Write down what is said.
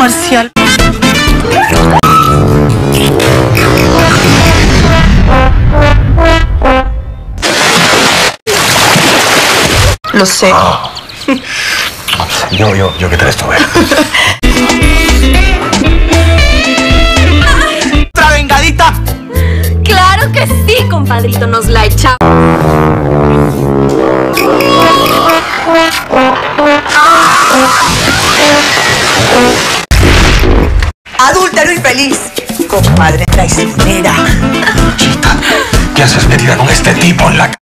comercial. Lo sé. Yo, yo, yo, ¿qué tal estuve? ¡Otra vengadita! Claro que sí, compadrito, nos la echamos. Adúltero infeliz. Compadre traicionera. ¿Qué haces metida con este tipo en la